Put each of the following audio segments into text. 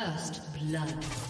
First blood.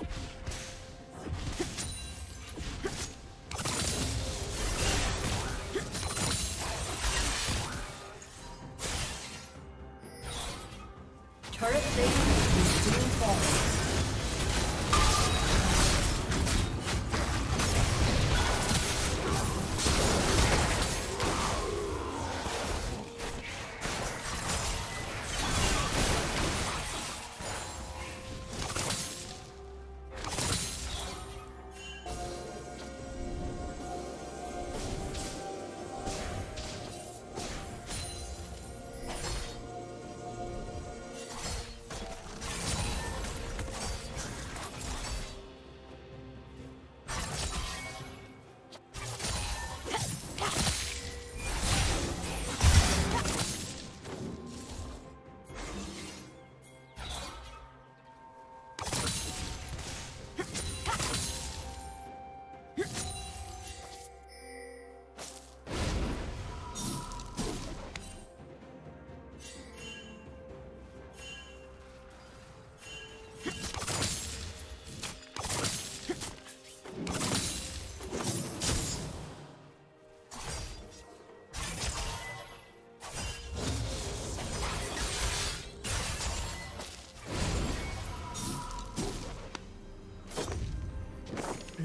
Turret plate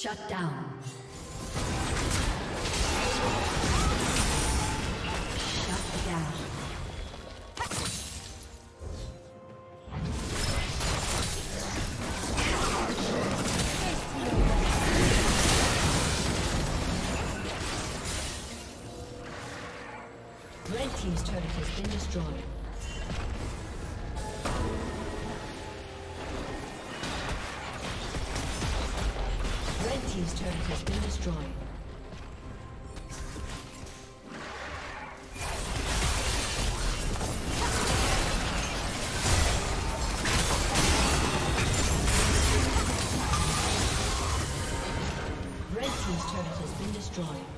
Shut down. Has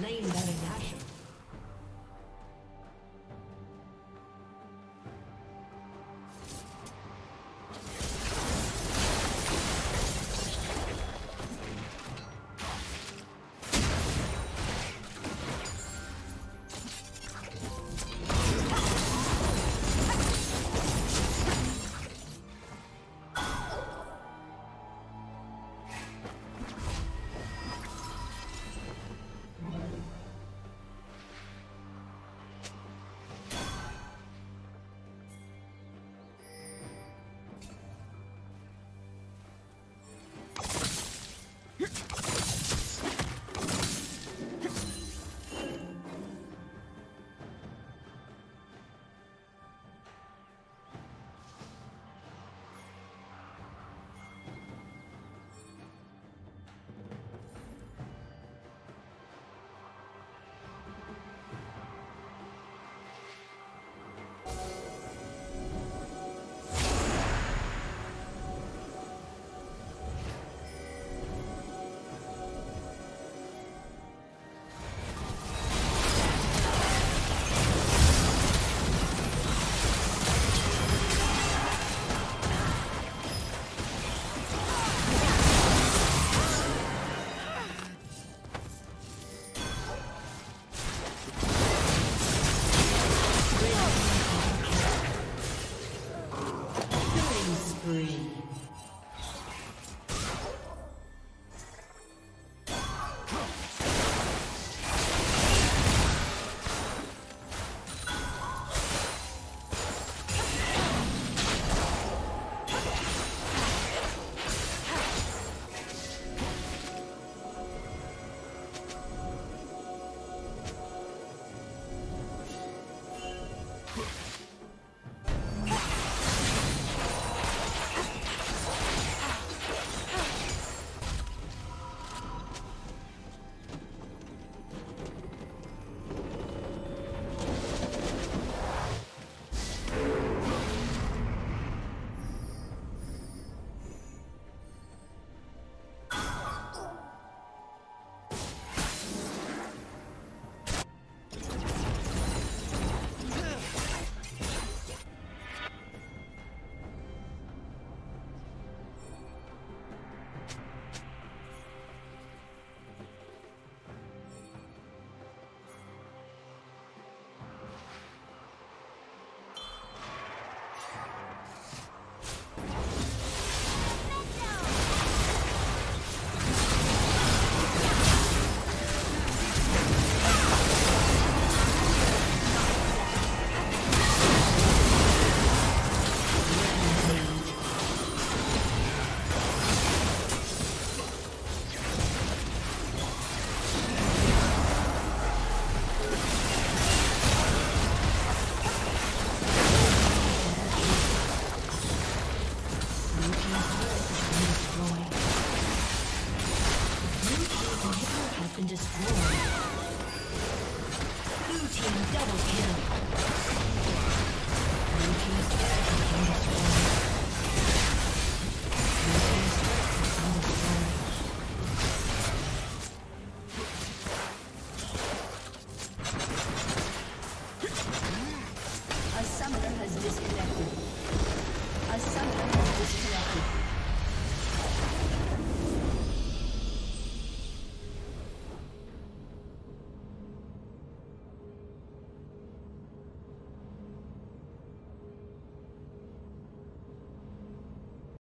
Slain